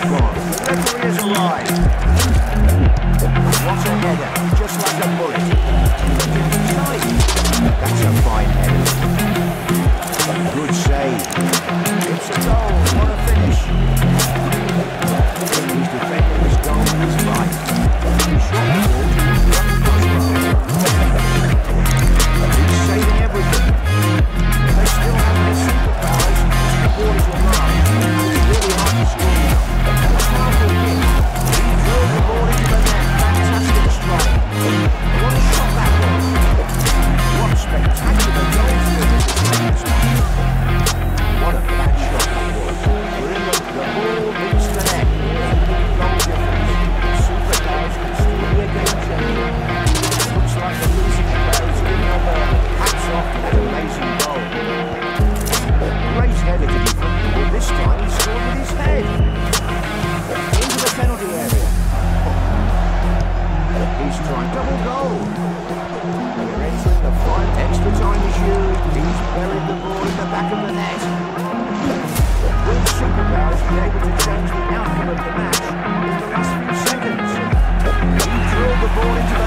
Squad. time, double goal. They're entering the final extra time is huge. He's buried the ball in the back of the net. Will superpowers be able to change the outcome of the match in the last few seconds? He drilled the ball into